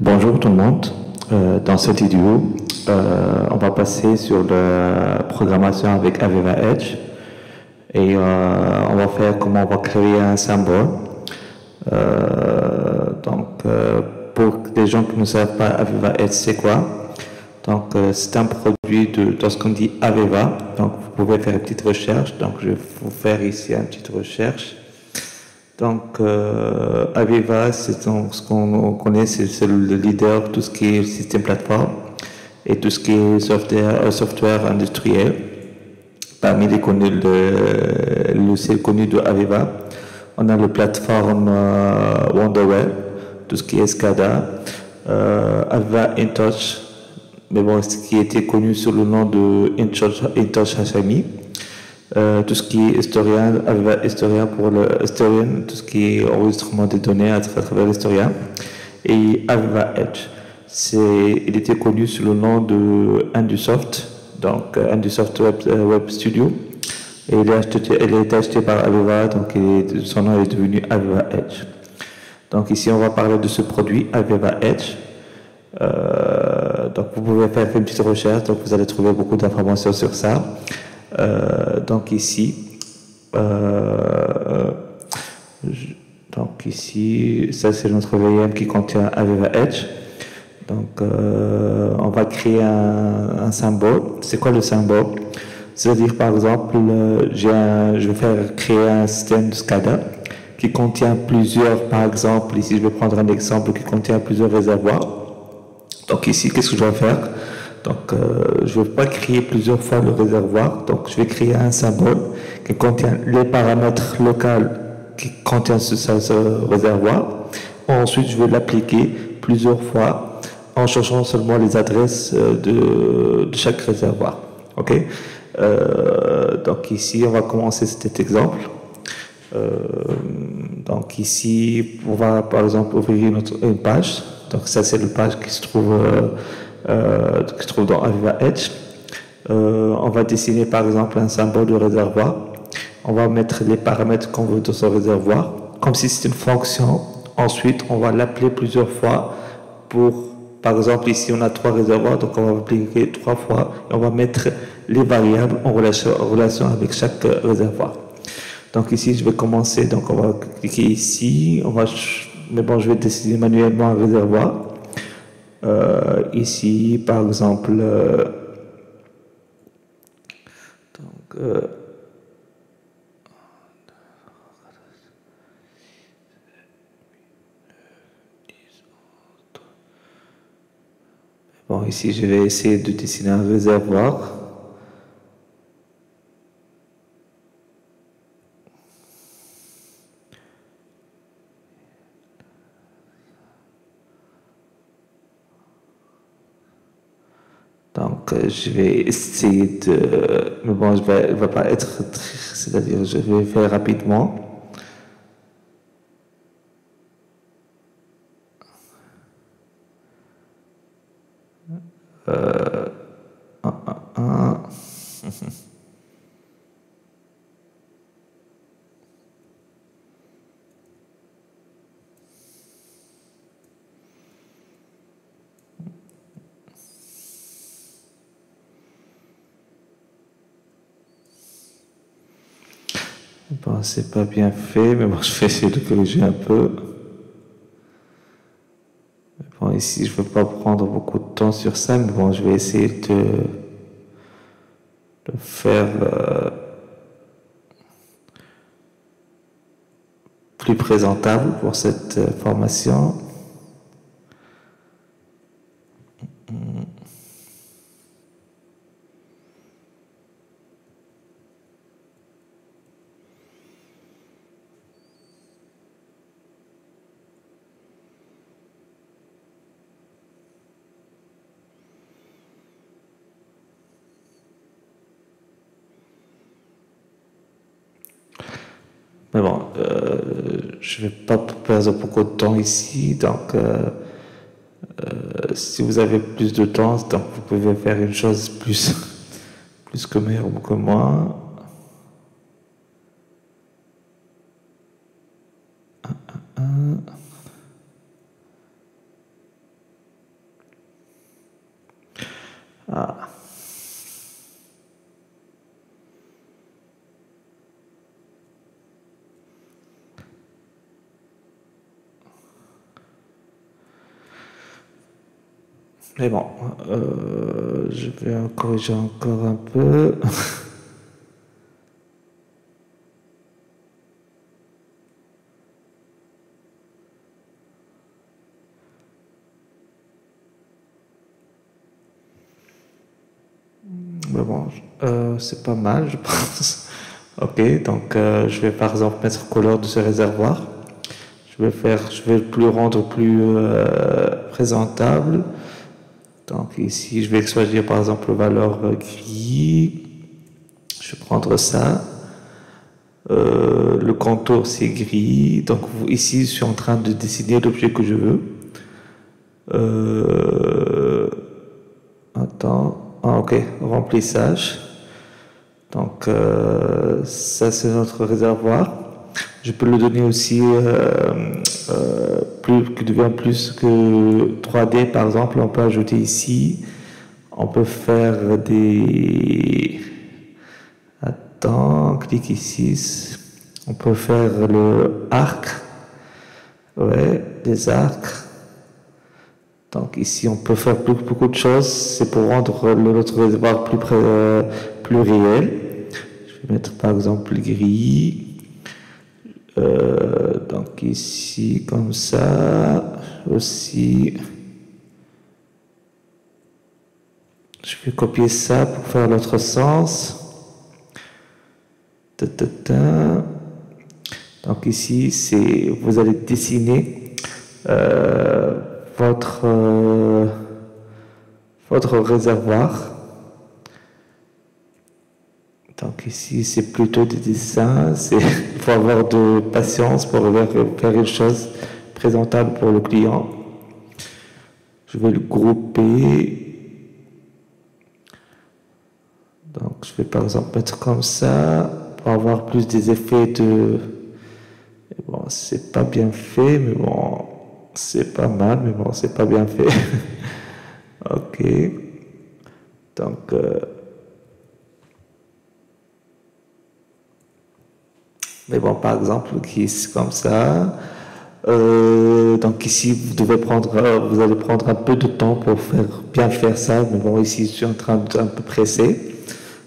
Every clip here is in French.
Bonjour tout le monde. Euh, dans cette vidéo, euh, on va passer sur la programmation avec Aveva Edge et euh, on va faire comment on va créer un symbole. donc, pour les gens qui ne savent pas Aveva Edge, c'est quoi? Donc, c'est un produit de, lorsqu'on dit Aveva, donc vous pouvez faire une petite recherche. Donc, je vais vous faire ici une petite recherche. Donc, euh, Aviva, c'est ce qu'on connaît, c'est le leader tout ce qui est système plateforme et tout ce qui est software, euh, software industriel. Parmi les connus, le, le connu de Aviva, on a la plateforme euh, WonderWeb, tout ce qui est SCADA, euh, Aviva InTouch, mais bon, ce qui était connu sous le nom de InTouch, InTouch HMI. Euh, tout ce qui est historien, historien pour le historien, tout ce qui est enregistrement des données à, travers l'historien, et Aviva Edge. il était connu sous le nom de Indusoft, donc euh, Indusoft Web, euh, Studio, et il a, été acheté par Aviva, donc son nom est devenu Aviva Edge. Donc ici, on va parler de ce produit, Aviva Edge. donc vous pouvez faire une petite recherche, donc vous allez trouver beaucoup d'informations sur ça. Euh, donc ici, euh, donc ici, ça c'est notre VM qui contient Aveva Edge. Donc euh, on va créer un, symbole. C'est quoi le symbole? C'est-à-dire par exemple, je vais faire créer un système de SCADA qui contient plusieurs, par exemple, ici je vais prendre un exemple qui contient plusieurs réservoirs. Donc ici, qu'est-ce que je vais faire? Donc, euh, je ne vais pas créer plusieurs fois le réservoir. Donc, je vais créer un symbole qui contient les paramètres locaux qui contient ce, réservoir. Ensuite, je vais l'appliquer plusieurs fois en cherchant seulement les adresses euh, de, chaque réservoir. OK? Euh, Donc, ici, on va commencer cet exemple. donc, ici, on va par exemple ouvrir une, page. Donc, ça, c'est la page qui se trouve euh, qui se trouve dans Aviva Edge. Euh, on va dessiner par exemple un symbole de réservoir. On va mettre les paramètres qu'on veut de ce réservoir, comme si c'était une fonction. Ensuite, on va l'appeler plusieurs fois pour, par exemple, ici on a trois réservoirs, donc on va appliquer trois fois et on va mettre les variables en relation, en relation avec chaque réservoir. Donc ici, je vais commencer, donc on va cliquer ici, on va, mais bon, je vais décider manuellement un réservoir. Euh, ici, par exemple, euh, donc, euh, Bon, ici, je vais essayer de dessiner un réservoir. Je vais essayer de. Mais bon, je vais, pas être. C'est-à-dire, je vais faire rapidement. Euh, Bon, c'est pas bien fait, mais bon, je vais essayer de corriger un peu. Bon, ici, je ne veux pas prendre beaucoup de temps sur ça, mais bon, je vais essayer de, faire euh, plus présentable pour cette euh, formation. Mais bon, euh, je ne vais pas perdre beaucoup de temps ici, donc euh, euh, si vous avez plus de temps, donc vous pouvez faire une chose plus, plus que meilleure que moi. Ah. Mais bon, euh, je vais corriger encore un peu. Mais bon, euh, c'est pas mal, je pense. ok, donc euh, je vais par exemple mettre couleur de ce réservoir. Je vais faire, je vais le rendre plus présentable. Donc ici, je vais choisir par exemple valeur gris. Je vais prendre ça. Euh, le contour c'est gris. Donc ici, je suis en train de dessiner l'objet que je veux. Euh, attends. Ah, ok, remplissage. Donc euh, ça c'est notre réservoir. Je peux le donner aussi plus, qui devient plus que 3D, par exemple, on peut ajouter ici, on peut faire des... Attends, clique ici. On peut faire le arc. Ouais, des arcs. Donc ici, on peut faire beaucoup de choses. C'est pour rendre notre réservoir plus, plus réel. Je vais mettre par exemple gris. Euh, donc ici, comme ça, aussi. Je vais copier ça pour faire l'autre sens. Donc ici, c'est vous allez dessiner euh, votre, euh, votre réservoir. Donc ici, c'est plutôt des dessins. Faut avoir de patience pour faire une chose présentable pour le client. Je vais le grouper. Donc je vais par exemple mettre comme ça pour avoir plus des effets de... bon, c'est pas bien fait, mais bon, c'est pas mal, mais bon, c'est pas bien fait. ok. Donc... Euh, Mais bon, par exemple, qui est comme ça. Euh, donc ici, vous devez prendre, euh, vous allez prendre un peu de temps pour faire bien faire ça. Mais bon, ici, je suis en train de un peu presser.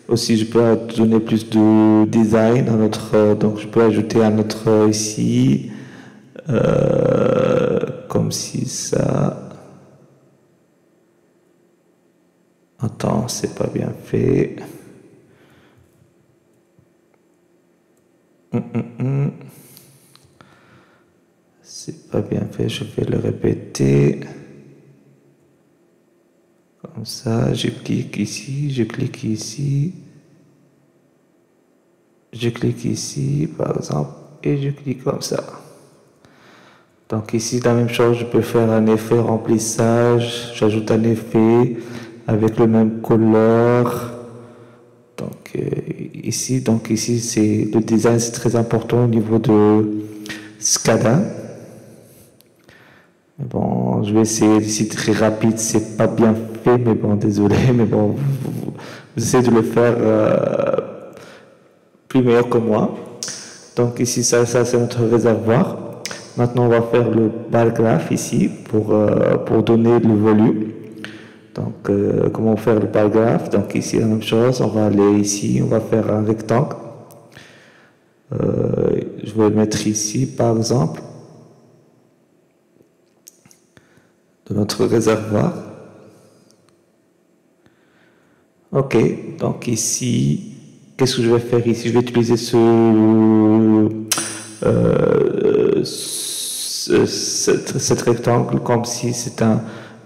Aussi, je peux donner plus de design à notre, euh, donc je peux ajouter un autre ici, comme si ça. Attends, c'est pas bien fait. Je vais le répéter. Comme ça, je clique ici, je clique ici. Je clique ici, par exemple, et je clique comme ça. Donc ici, la même chose, je peux faire un effet remplissage, j'ajoute un effet avec le même couleur. Donc euh, ici, donc ici, c'est le design, c'est très important au niveau de SCADA. Bon, je vais essayer ici très rapide, c'est pas bien fait, mais bon, désolé, mais bon, vous, essayez de le faire euh, plus meilleur que moi. Donc ici, ça, ça c'est notre réservoir. Maintenant, on va faire le bar graph ici pour, euh, pour donner le volume. Donc, euh, comment faire le paragraphe Donc, ici, la même chose. On va aller ici, on va faire un rectangle. Euh, je vais le mettre ici, par exemple, de notre réservoir. Ok, donc ici, qu'est-ce que je vais faire ici? Je vais utiliser ce, euh, rectangle comme si c'est un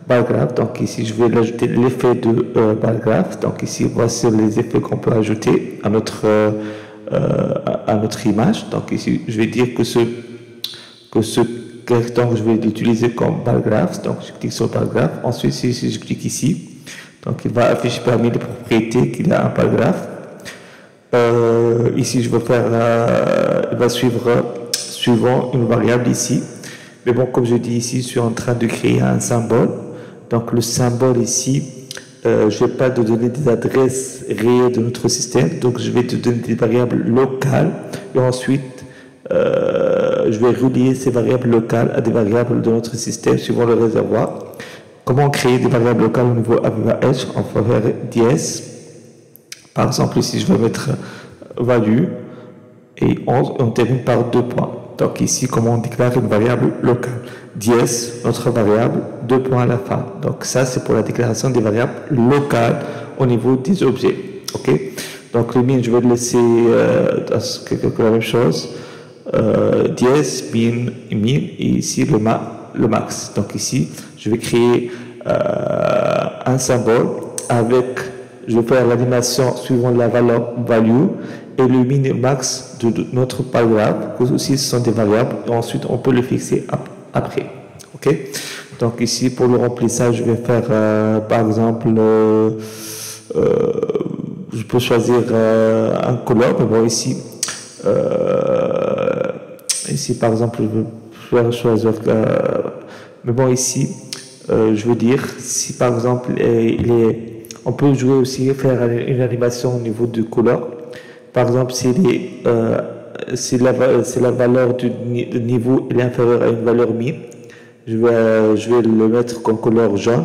graph. Donc ici, je vais ajouter l'effet de euh, graph. Donc ici, voici les effets qu'on peut ajouter à notre, euh, à notre image. Donc ici, je vais dire que ce, que ce rectangle, je vais l'utiliser comme bar graph. Donc je clique sur bar graph. Ensuite, si, je clique ici, donc il va afficher parmi les propriétés qu'il a un paragraphe. Euh, ici, je vais faire, euh, il va suivre suivant une variable ici. Mais bon, comme je dis ici, je suis en train de créer un symbole. Donc le symbole ici, euh, je vais pas te donner des adresses réelles de notre système, donc je vais te donner des variables locales et ensuite je vais relier ces variables locales à des variables de notre système suivant le réservoir. Comment créer des variables locales au niveau Edge On va faire DS. Par exemple, ici, je vais mettre value et on, on termine par deux points. Donc ici, comment on déclare une variable locale? Dies, notre variable, deux points à la fin. Donc ça, c'est pour la déclaration des variables locales au niveau des objets. OK? Donc le min, je vais le laisser euh, dans la même chose. Euh, dies, min, min, et ici le, ma, le max. Donc ici, je vais créer euh, un symbole avec, je vais faire l'animation suivant la valeur value et le min et max de, notre paragraphe. Aussi, ce sont des variables. Et ensuite, on peut le fixer après. OK? Donc ici, pour le remplissage, je vais faire, euh, par exemple, euh, je peux choisir un couleur. Mais bon, ici, ici, par exemple, je vais choisir... mais bon, ici, je veux dire, si par exemple, il est, on peut jouer aussi, faire une animation au niveau du couleur. Par exemple, si, euh, si, la, la, valeur du niveau est inférieure à une valeur mi, je vais, je vais le mettre comme couleur jaune.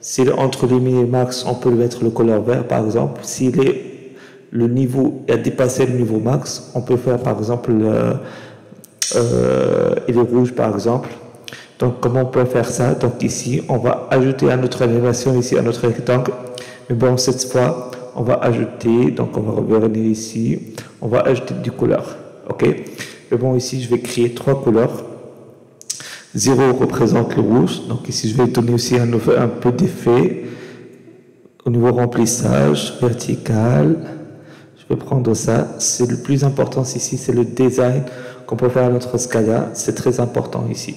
Si entre les min et max, on peut le mettre le couleur vert, par exemple. Si le niveau a dépassé le niveau max, on peut faire, par exemple, euh, il est rouge, par exemple. Donc, comment on peut faire ça? Donc, ici, on va ajouter à notre animation, ici, à notre rectangle. Mais bon, cette fois, on va ajouter, donc on va revenir ici, on va ajouter du couleur. OK? Mais bon, ici, je vais créer trois couleurs. 0 représente le rouge, donc ici, je vais donner aussi un peu d'effet au niveau remplissage, vertical. Je vais prendre ça. C'est le plus important ici, c'est le design qu'on peut faire à notre Scala. C'est très important ici.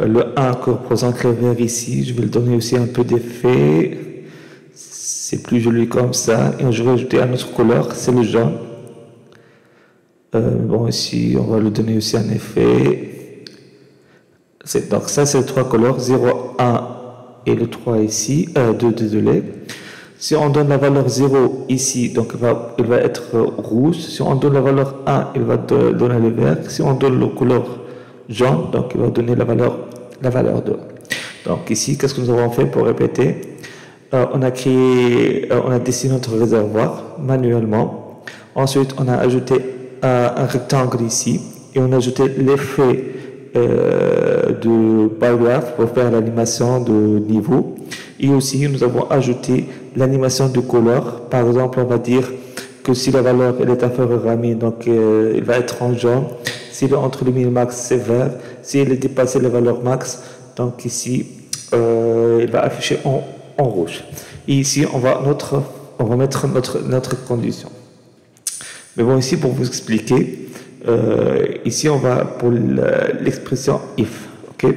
Euh, le 1 qui représente le vert ici, je vais le donner aussi un peu d'effet c'est plus joli comme ça. Et je vais ajouter un autre couleur, c'est le jaune. Euh, bon, ici, on va lui donner aussi un effet. Donc ça, c'est les trois couleurs, 0, 1 et le 3 ici, euh, 2, désolé. Si on donne la valeur 0 ici, donc il va, être rouge. Si on donne la valeur 1, il va donner le vert. Si on donne la couleur jaune, donc il va donner la valeur, la valeur 2. Donc ici, qu'est-ce que nous avons fait pour répéter? Euh, on a créé, euh, on a dessiné notre réservoir manuellement. Ensuite, on a ajouté euh, un rectangle ici et on a ajouté l'effet de paragraphe pour faire l'animation de niveau. Et aussi, nous avons ajouté l'animation de couleur. Par exemple, on va dire que si la valeur elle est inférieure à 1000, donc il va être en jaune. S'il est entre les 1000 max, c'est vert. S'il est dépassé la valeur max, donc ici, il va afficher en en rouge. Et ici, on va, notre, on va mettre notre, notre condition. Mais bon, ici, pour vous expliquer, euh, ici, on va pour l'expression if. ok?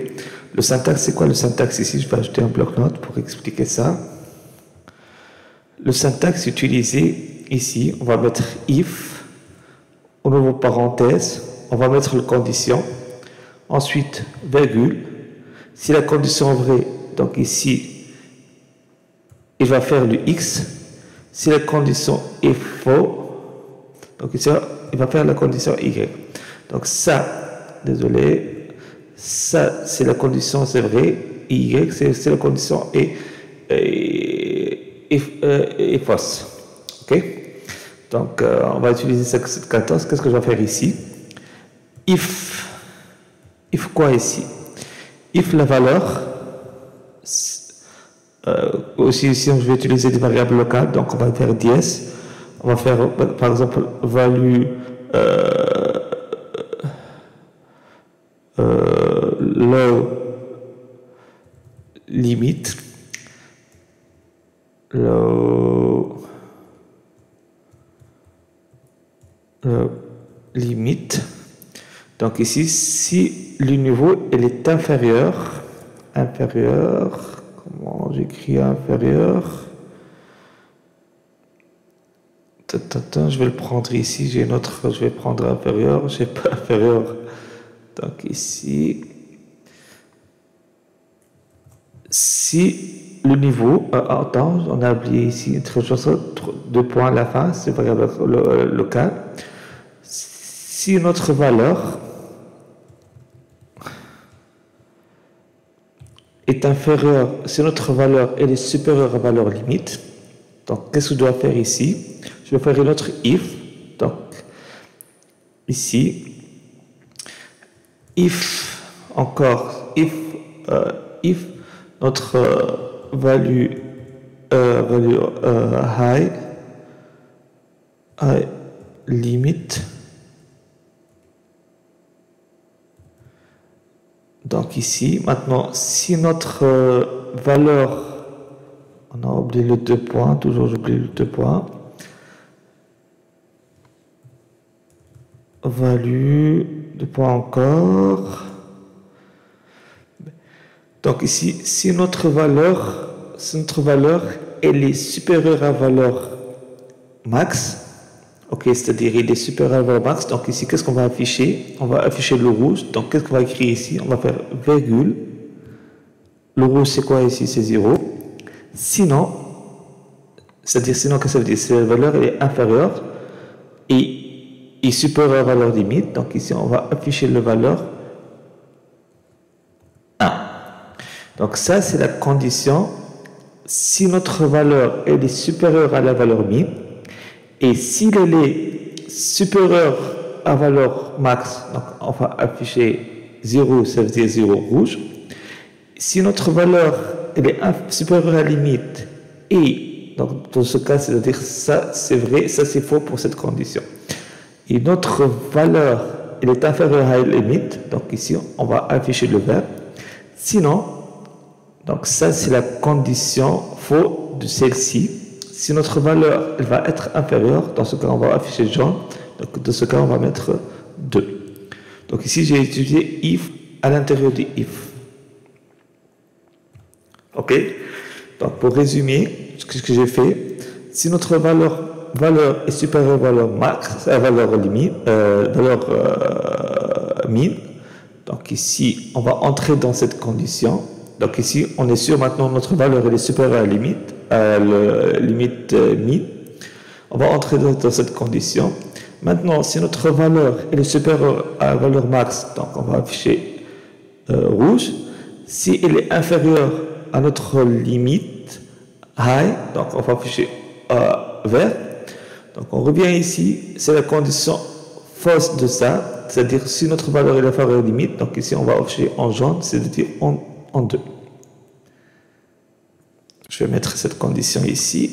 Le syntaxe, c'est quoi le syntaxe ici? Je vais ajouter un bloc-notes pour expliquer ça. Le syntaxe utilisé ici, on va mettre if, au nouveau parenthèse, on va mettre le condition, ensuite virgule. Si la condition est vraie, donc ici, il va faire le x. Si la condition est faux, donc ici, il va faire la condition y. Donc ça, désolé, ça c'est la condition, c'est vrai, y c'est la condition est, fausse. Ok? Donc euh, on va utiliser cette 14. Qu'est-ce que je vais faire ici? If, if quoi ici? If la valeur euh, aussi ici, je vais utiliser des variables locales, donc on va faire dièse. On va faire par exemple value euh, euh, low limit low, low limit donc ici si le niveau il est inférieur inférieur Comment j'écris inférieur? Je vais le prendre ici. J'ai une autre. Je vais prendre inférieur. J'ai pas inférieur. Donc ici. Si le niveau, euh, on a oublié ici deux points à la fin, c'est variable local. Si notre valeur est inférieure, si notre valeur est supérieure à valeur limite, donc qu'est-ce que je dois faire ici? Je vais faire une autre if, donc ici, if, encore, if, euh, if notre euh, value, euh, value high, high limit, donc ici, maintenant, si notre valeur, on a oublié le deux points, toujours j'oublie le deux points, value, deux points encore. Donc ici, si notre valeur, notre valeur, elle est supérieure à valeur max, ok, c'est-à-dire il est supérieur à valeur max, donc ici, qu'est-ce qu'on va afficher? On va afficher le rouge, donc qu'est-ce qu'on va écrire ici? On va faire virgule. Le rouge, c'est quoi ici? C'est 0. Sinon, c'est-à-dire sinon, qu'est-ce que ça veut dire? Si la valeur est inférieure et est supérieur à valeur limite. Donc ici, on va afficher la valeur 1. Donc ça, c'est la condition si notre valeur est supérieure à la valeur limite et si elle est supérieure à valeur max, donc on va afficher 0, ça veut dire 0 rouge. Si notre valeur elle est supérieure à la limite et donc dans ce cas, c'est-à-dire ça c'est vrai, ça c'est faux pour cette condition et notre valeur elle est inférieure à la limite, donc ici on va afficher le vert. Sinon, donc ça c'est la condition faux de celle-ci. Si notre valeur elle va être inférieure, dans ce cas on va afficher jaune, donc dans ce cas on va mettre 2. Donc ici j'ai utilisé if à l'intérieur du if. Ok Donc pour résumer, ce que j'ai fait, si notre valeur valeur est supérieure à valeur max, à valeur limite, euh, valeur euh, mine. Donc ici, on va entrer dans cette condition. Donc ici, on est sûr maintenant notre valeur est supérieure à la limite, à la limite euh. On va entrer dans, cette condition. Maintenant, si notre valeur est supérieure à la valeur max, donc on va afficher euh, rouge. Si elle est inférieure à notre limite high, donc on va afficher euh, vert. Donc on revient ici, c'est la condition fausse de ça, c'est-à-dire si notre valeur est inférieure à la limite, donc ici on va afficher en jaune, c'est-à-dire en, en 2. Je vais mettre cette condition ici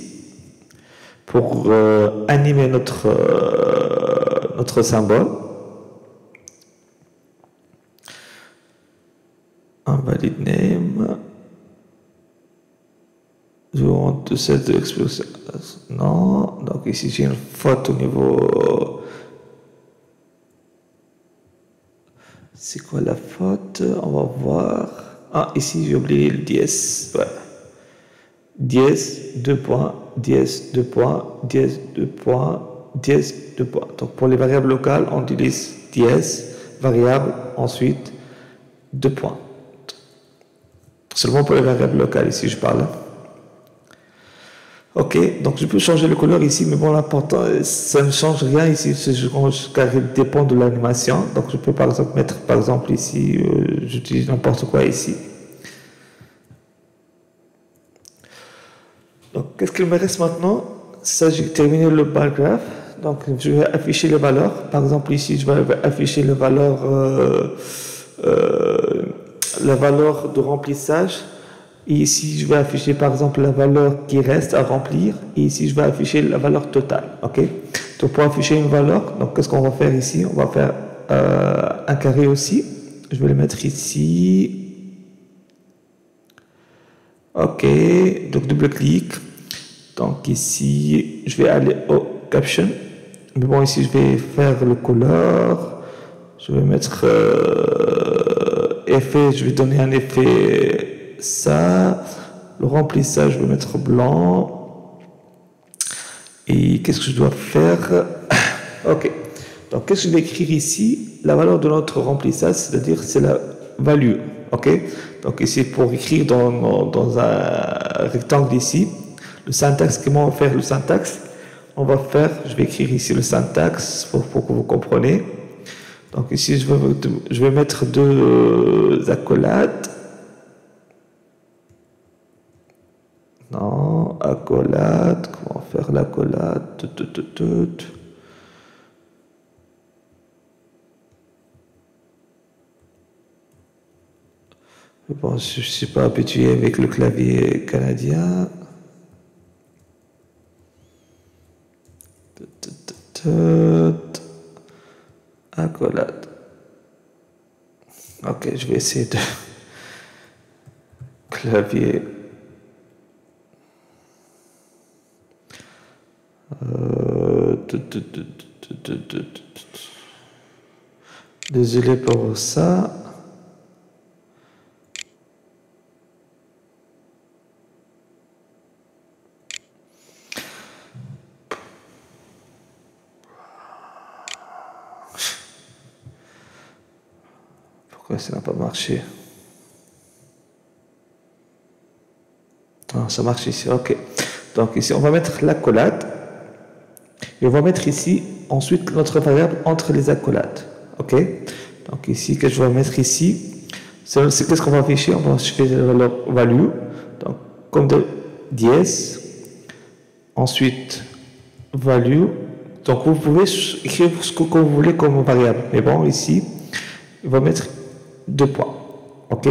pour euh, animer notre, euh, notre symbole. Un valid name. Je want cette expression. Non. Donc ici, j'ai une faute au niveau. C'est quoi la faute? On va voir. Ah, ici, j'ai oublié le dièse. Ouais. Dièse, deux points. Dièse, deux points. Dièse, deux points. Dièse, deux points. Donc pour les variables locales, on utilise dièse, variable, ensuite deux points. Seulement pour les variables locales, ici je parle. Ok, donc je peux changer le couleur ici, mais bon, l'important, ça ne change rien ici, car il dépend de l'animation. Donc je peux par exemple mettre, par exemple ici, euh, j'utilise n'importe quoi ici. Donc qu'est-ce qu'il me reste maintenant? Ça, j'ai terminé le bar graph. Donc je vais afficher les valeurs. Par exemple ici, je vais afficher les valeurs, euh, euh, la valeur de remplissage et ici, je vais afficher par exemple la valeur qui reste à remplir. Et ici, je vais afficher la valeur totale. OK? Donc, pour afficher une valeur, donc qu'est-ce qu'on va faire ici? On va faire euh, un carré aussi. Je vais le mettre ici. OK. Donc, double-clic. Donc, ici, je vais aller au caption. Mais bon, ici, je vais faire le couleur. Je vais mettre euh, effet. Je vais donner un effet ça. Le remplissage, je vais mettre blanc. Et qu'est-ce que je dois faire Ok. Donc, qu'est-ce que je vais écrire ici? La valeur de notre remplissage, c'est-à-dire c'est la value. Ok Donc ici, pour écrire dans, dans un rectangle ici, le syntaxe, comment on va faire le syntaxe? On va faire, je vais écrire ici le syntaxe pour, pour que vous compreniez. Donc ici, je vais, je vais mettre deux accolades. Non, accolade, comment faire l'accolade Bon, je ne suis pas habitué avec le clavier canadien. Accolade. Ok, je vais essayer de clavier. Désolé pour ça. ça n'a pas marché? Ah, Ça marche ici, ok. Donc ici, on va mettre l'accolade. Et on va mettre ici, ensuite, notre variable entre les accolades. Ok? Donc ici, que je vais mettre ici, c'est qu'est-ce qu'on va afficher? On va afficher la valeur value. Donc, comme de dièse. Ensuite, value. Donc, vous pouvez écrire ce que vous voulez comme variable. Mais bon, ici, on va mettre deux points. OK?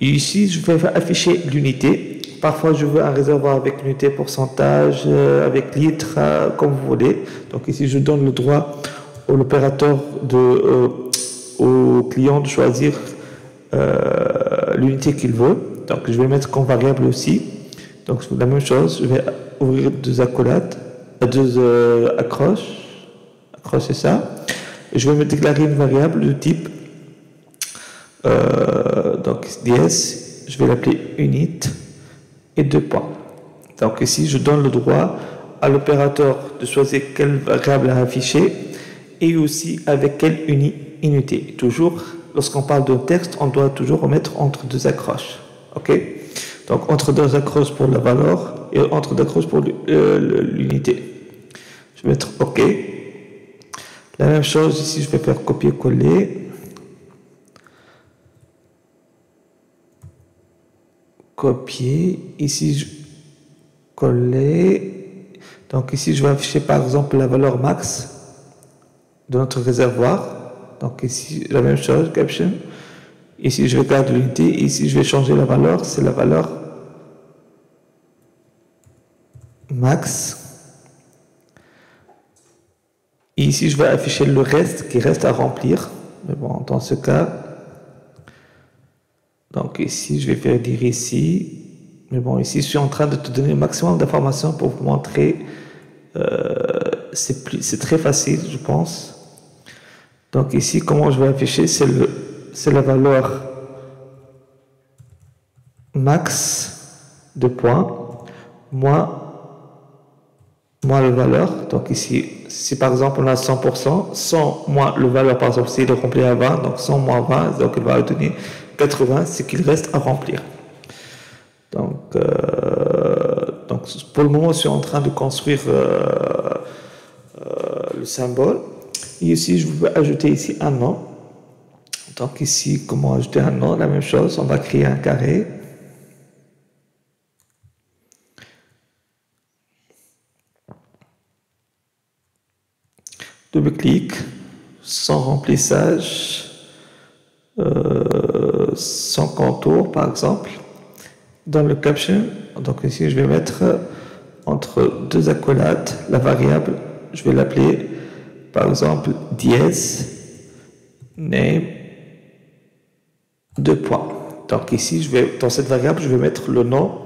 Ici, je vais afficher l'unité. Parfois, je veux un réservoir avec l'unité pourcentage, euh, avec litre, euh, comme vous voulez. Donc ici, je donne le droit de, euh, au client de choisir l'unité qu'il veut. Donc je vais mettre comme variable aussi. Donc la même chose, je vais ouvrir deux accolades, deux accroches, c'est ça. Et je vais me déclarer une variable de type donc DS, je vais l'appeler unit et deux points. Donc ici, je donne le droit à l'opérateur de choisir quelle variable à afficher et aussi avec quelle unité. Toujours, lorsqu'on parle d'un texte, on doit toujours remettre entre deux accroches. OK? Donc entre deux accroches pour la valeur et entre deux accroches pour l'unité. Je vais mettre OK. La même chose ici, je vais faire copier-coller. Copier. Ici, je coller. Donc ici, je vais afficher par exemple la valeur max de notre réservoir. Donc ici, la même chose, caption. Ici, je vais garder l'unité. Ici, je vais changer la valeur. C'est la valeur max. ici, je vais afficher le reste qui reste à remplir. Mais bon, dans ce cas, donc ici, je vais faire dire ici. Mais bon, ici, je suis en train de te donner le maximum d'informations pour vous montrer. Euh, c'est très facile, je pense. Donc ici, comment je vais afficher C'est la valeur max de points, moins, moins la valeur. Donc ici, si par exemple on a 100%, 100 moins le valeur, par exemple, s'il est rempli à 20, donc 100 moins 20, donc il va donner 80, c'est qu'il reste à remplir. Donc, euh, donc, pour le moment, je suis en train de construire euh, euh, le symbole. Ici, je vais ajouter ici un nom. Donc ici, comment ajouter un nom? La même chose, on va créer un carré. Double-clic, sans remplissage sans contour, par exemple. Dans le caption, donc ici, je vais mettre entre deux accolades la variable, je vais l'appeler par exemple dièse name deux points. Donc ici, je vais, dans cette variable, je vais mettre le nom,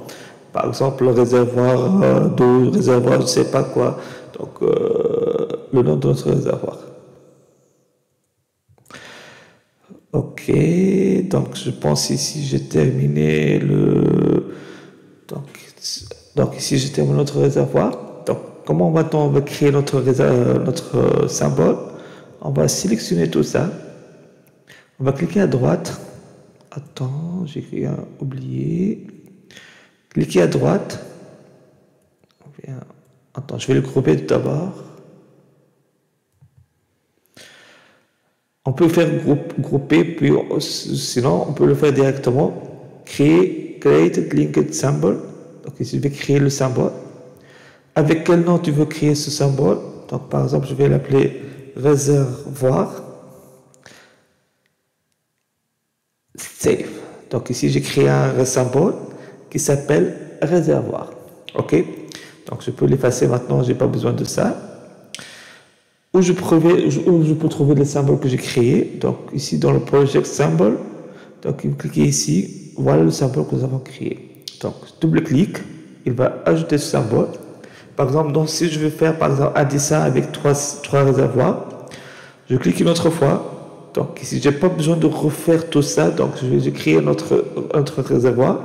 par exemple le réservoir euh, d'eau, réservoir, je sais pas quoi, donc euh, le nom de notre réservoir. Ok, donc je pense ici j'ai terminé le. Donc, donc ici j'ai terminé notre réservoir. Donc comment maintenant on va créer notre, notre symbole? On va sélectionner tout ça. On va cliquer à droite. attends, j'ai rien oublié. Cliquez à droite. Attends, je vais le grouper tout d'abord. On peut faire grouper, puis sinon on peut le faire directement. Créer, create linked symbol. Donc ici je vais créer le symbole. Avec quel nom tu veux créer ce symbole? Donc par exemple je vais l'appeler réservoir. Save. Donc ici j'ai créé un symbole qui s'appelle réservoir. Ok? Donc je peux l'effacer maintenant, j'ai pas besoin de ça où je, je peux trouver les symboles que j'ai créés. Donc ici dans le project symbol, donc vous cliquez ici, voilà le symbole que nous avons créé. Donc double-clic, il va ajouter ce symbole. Par exemple, donc, si je veux faire par exemple un dessin avec trois, trois réservoirs, je clique une autre fois. Donc ici, j'ai pas besoin de refaire tout ça. Donc je vais créer notre, autre réservoir.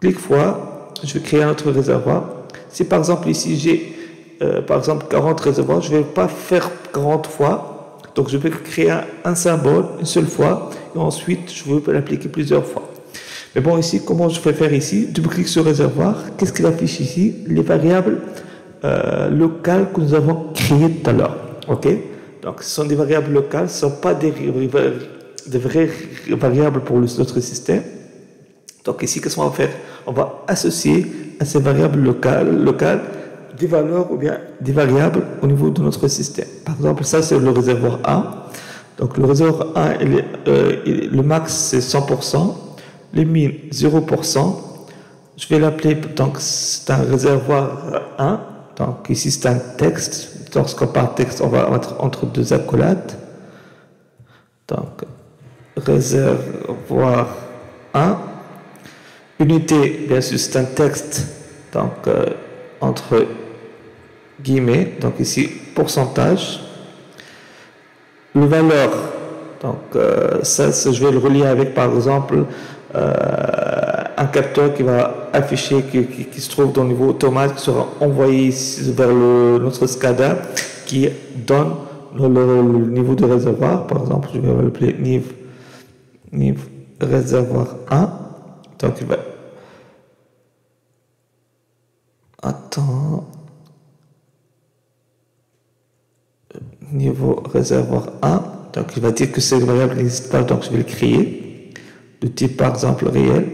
Clique fois, je vais créer un autre réservoir. Si par exemple ici j'ai euh, par exemple 40 réservoirs, je ne vais pas faire 40 fois. Donc je vais créer un, symbole une seule fois et ensuite je veux l'appliquer plusieurs fois. Mais bon, ici, comment je vais faire ici? Double-clic sur réservoir. Qu'est-ce qu'il affiche ici? Les variables euh, locales que nous avons créées tout à l'heure. OK? Donc ce sont des variables locales, ce ne sont pas des, vraies variables pour notre système. Donc ici, qu'est-ce qu'on va faire? On va associer à ces variables locales des valeurs ou bien des variables au niveau de notre système. Par exemple, ça c'est le réservoir A. Donc le réservoir A, euh, le max c'est 100%, le min 0%. Je vais l'appeler, donc c'est un réservoir 1. Donc ici c'est un texte. Lorsqu'on parle texte, on va mettre entre deux accolades. Donc réservoir 1. Unité, bien sûr, c'est un texte. Donc euh, entre guillemets, donc ici pourcentage. Le valeur, donc euh, ça, je vais le relier avec par exemple euh, un capteur qui va afficher, qui, se trouve dans le niveau automate, qui sera envoyé vers le, notre SCADA, qui donne le, niveau de réservoir. Par exemple, je vais l'appeler niveau, niveau réservoir 1. Donc il va Attends. Réservoir 1. Donc il va dire que cette variable n'existe pas, donc je vais le créer. De type par exemple réel.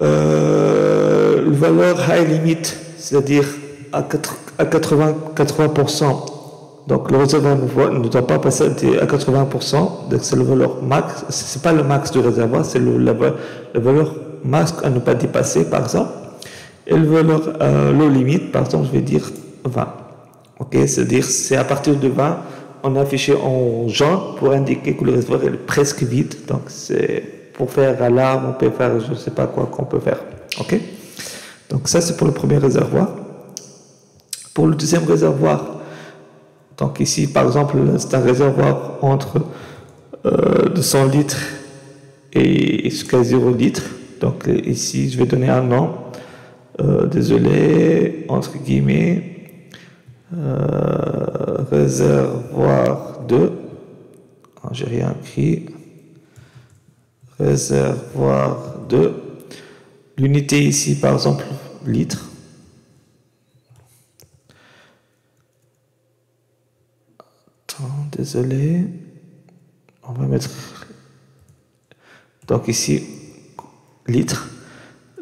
Euh, le valeur high limit, c'est-à-dire à 80%, 80%. Donc le réservoir ne doit pas passer à 80%. Donc c'est le valeur max. C'est pas le max du réservoir, c'est le, la, valeur max à ne pas dépasser, par exemple. Et le valeur euh, low limit, par exemple, je vais dire 20. Ok, c'est-à-dire c'est à partir de 20, on a affiché en jaune pour indiquer que le réservoir est presque vide. Donc c'est pour faire alarme, on peut faire je ne sais pas quoi qu'on peut faire. Ok, donc ça c'est pour le premier réservoir. Pour le deuxième réservoir, donc ici par exemple c'est un réservoir entre 200 euh, litres et jusqu'à 0 litres. Donc ici je vais donner un nom. Euh, désolé, entre guillemets, euh, réservoir de, ah, j'ai rien écrit, réservoir de, l'unité ici par exemple litre, Attends, désolé, on va mettre, donc ici, litre,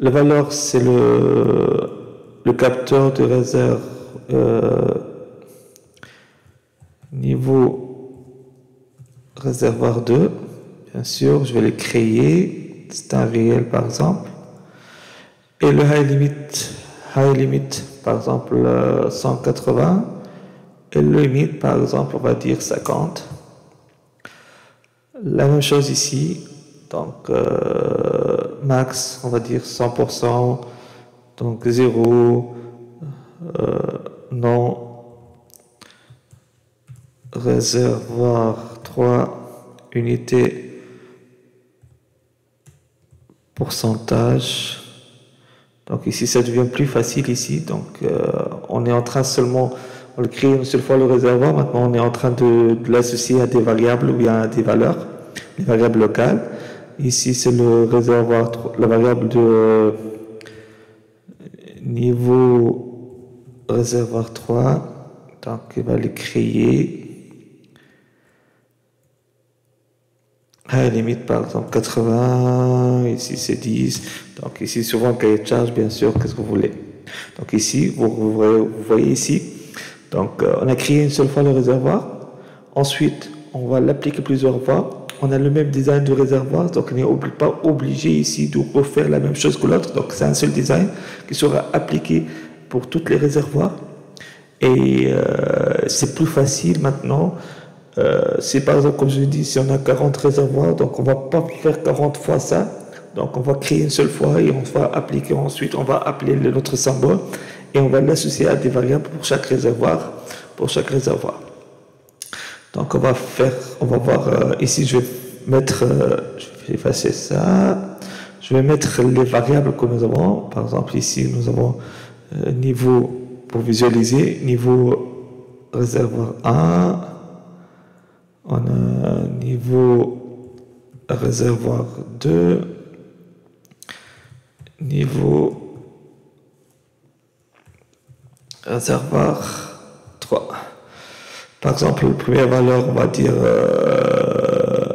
la valeur c'est le, le capteur de réserve euh, niveau réservoir 2, bien sûr, je vais le créer. C'est un réel par exemple. Et le high limit, high limit par exemple 180. Euh, et le limit par exemple, on va dire 50. La même chose ici. Donc, euh, max, on va dire 100%. Donc, 0 non. Réservoir 3 unités pourcentage. Donc ici ça devient plus facile ici. Donc euh, on est en train seulement on le crée une seule fois le réservoir. Maintenant on est en train de, l'associer à des variables ou bien à des valeurs les variables locales. Ici, c'est le réservoir, la variable de niveau réservoir 3. Donc, il va le créer. À la limite, par exemple, 80, ici c'est 10. Donc ici, souvent, cahier de charge, bien sûr, qu'est-ce que vous voulez? Donc ici, vous, voyez ici, donc euh, on a créé une seule fois le réservoir. Ensuite, on va l'appliquer plusieurs fois. On a le même design de réservoir, donc on n'est pas obligé ici de refaire la même chose que l'autre. Donc c'est un seul design qui sera appliqué pour tous les réservoirs. Et euh, c'est plus facile maintenant. Euh, c'est par exemple, comme je dit, si on a 40 réservoirs, donc on va pas faire 40 fois ça. Donc on va créer une seule fois et on va appliquer ensuite, on va appeler notre symbole et on va l'associer à des variables pour chaque réservoir, pour chaque réservoir. Donc on va faire, on va voir euh, ici, je vais mettre, euh, je vais effacer ça. Je vais mettre les variables que nous avons. Par exemple, ici, nous avons niveau pour visualiser, niveau réservoir 1. On a niveau réservoir 2. Niveau réservoir 3. Par exemple, la première valeur, on va dire, euh,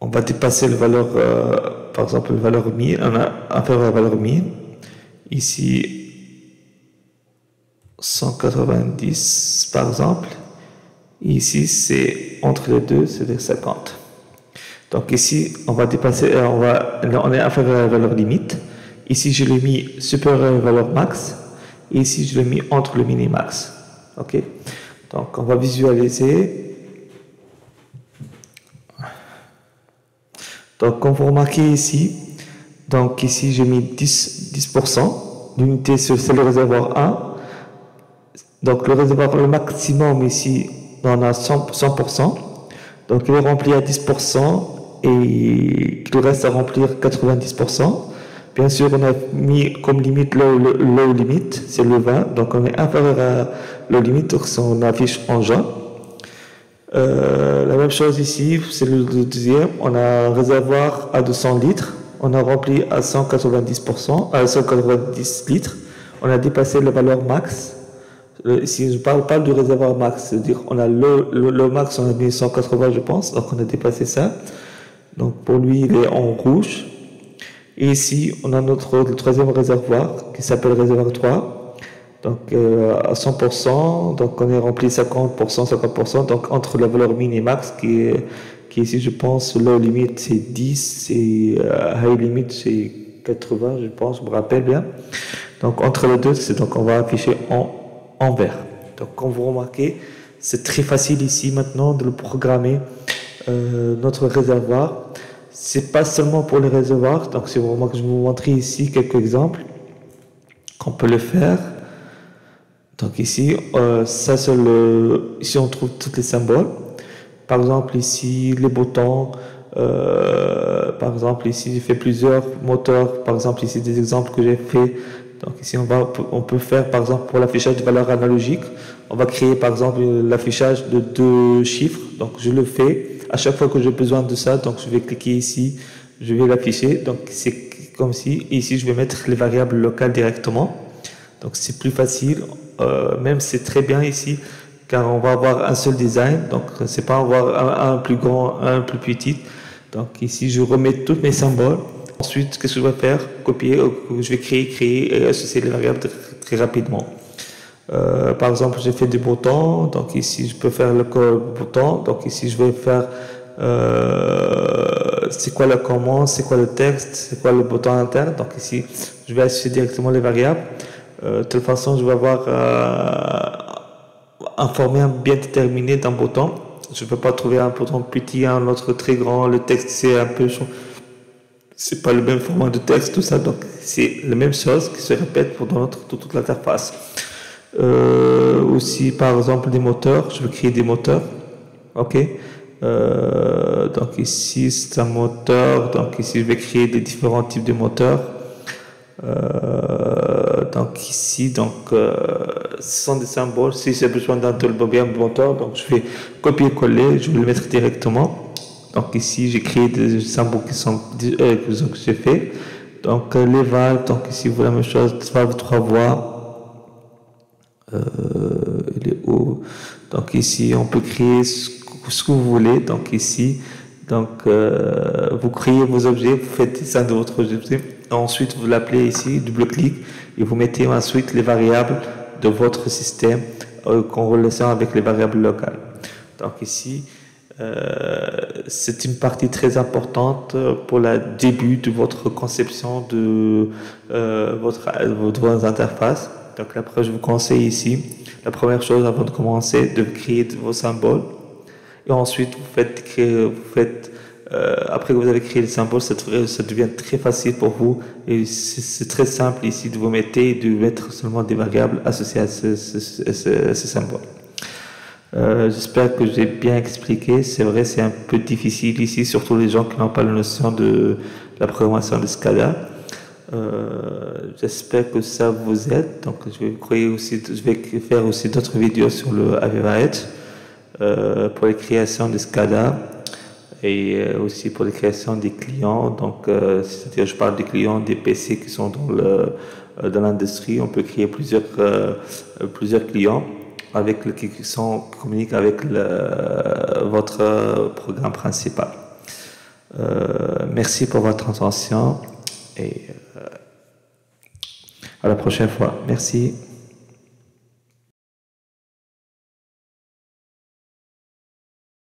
on va dépasser la valeur, euh, par exemple, la valeur 1000, on a inférieur à la valeur 1000. Ici, 190 par exemple. Ici, c'est entre les deux, c'est 50. Donc ici, on va dépasser, euh, on, va, on est inférieur à la valeur limite. Ici, je l'ai mis supérieur à la valeur max. ici, je l'ai mis entre le minimax. OK? Donc on va visualiser. Donc comme vous remarquez ici, donc ici j'ai mis 10%, 10% l'unité c'est le réservoir 1. Donc le réservoir le maximum ici, on a 100%, Donc il est rempli à 10% et il reste à remplir 90%. Bien sûr, on a mis comme limite low, limite, c'est le 20, donc on est inférieur à le limite, donc on affiche en jaune. Euh, la même chose ici, c'est le deuxième, on a un réservoir à 200 litres, on a rempli à 190%, à 190 litres, on a dépassé la valeur max. Euh, si je parle pas du réservoir max, c'est-à-dire on a le, le, max, on a mis 180 je pense, donc on a dépassé ça. Donc pour lui, il est en rouge. Et ici, on a notre troisième réservoir qui s'appelle réservoir 3. Donc euh, à 100%, donc on est rempli 50%, 50%, donc entre la valeur minimax qui est, ici, je pense, low limit c'est 10 et euh, high limit c'est 80, je pense, je me rappelle bien. Donc entre les deux, c'est donc on va afficher en, en vert. Donc comme vous remarquez, c'est très facile ici maintenant de le programmer, euh, notre réservoir c'est pas seulement pour les réservoirs. Donc, c'est vraiment que je vous montrer ici quelques exemples qu'on peut le faire. Donc ici, euh, ça c'est le, ici on trouve tous les symboles. Par exemple ici les boutons. Euh, par exemple ici j'ai fait plusieurs moteurs. Par exemple ici des exemples que j'ai fait. Donc ici on va, on peut faire par exemple pour l'affichage de valeurs analogiques. On va créer par exemple l'affichage de deux chiffres. Donc je le fais à chaque fois que j'ai besoin de ça, donc je vais cliquer ici, je vais l'afficher. Donc c'est comme si, ici je vais mettre les variables locales directement. Donc c'est plus facile, euh, même c'est très bien ici, car on va avoir un seul design. Donc c'est pas avoir un, plus grand, un plus petit. Donc ici je remets tous mes symboles. Ensuite, qu'est-ce que je vais faire? Copier, euh, je vais créer, créer et associer les variables très rapidement. Euh, par exemple, j'ai fait des boutons, donc ici je peux faire le bouton, donc ici je vais faire euh, c'est quoi la commande, c'est quoi le texte, c'est quoi le bouton interne, donc ici je vais afficher directement les variables. Euh, de toute façon, je vais avoir un format bien déterminé d'un bouton. Je ne peux pas trouver un bouton petit, un autre très grand, le texte c'est un peu c'est pas le même format de texte, tout ça, donc c'est la même chose qui se répète pour notre, toute l'interface. Euh, aussi, par exemple, des moteurs. Je veux créer des moteurs. OK. Euh, donc ici, c'est un moteur. Donc ici, je vais créer des différents types de moteurs. Euh, donc ici, donc, ce sont des symboles. Si j'ai besoin d'un bien moteur, donc je vais copier-coller, je vais le mettre directement. Donc ici, j'ai créé des symboles qui sont euh, que j'ai fait. Donc les valves, donc ici, vous la même chose, valves trois voies. Euh, il est haut. Donc ici, on peut créer ce, que vous voulez. Donc ici, donc euh, vous créez vos objets, vous faites ça de votre objet. Ensuite, vous l'appelez ici, double-clic, et vous mettez ensuite les variables de votre système euh, qu'en relation avec les variables locales. Donc ici, euh, c'est une partie très importante pour le début de votre conception de euh, votre, votre interface. Donc après, je vous conseille ici, la première chose avant de commencer, de créer vos symboles. Et ensuite, vous faites, créer, vous faites euh, après que vous avez créé le symbole, ça, devient très facile pour vous. Et c'est très simple ici de vous mettre et de mettre seulement des variables associées à ce, ce, symbole. Euh, J'espère que j'ai bien expliqué. C'est vrai, c'est un peu difficile ici, surtout les gens qui n'ont pas la notion de la programmation de SCADA. Euh, J'espère que ça vous aide. Donc, je vais, créer aussi, je vais faire aussi d'autres vidéos sur le Edge euh, pour les créations de SCADA et euh, aussi pour la création des clients. Donc, euh, c'est-à-dire, je parle des clients des PC qui sont dans le euh, dans l'industrie. On peut créer plusieurs plusieurs clients avec qui sont communiquent avec le, votre programme principal. merci pour votre attention et à la prochaine fois. Merci.